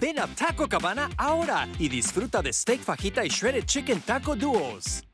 Ven a Taco Cabana ahora y disfruta de steak fajita y shredded chicken taco duos.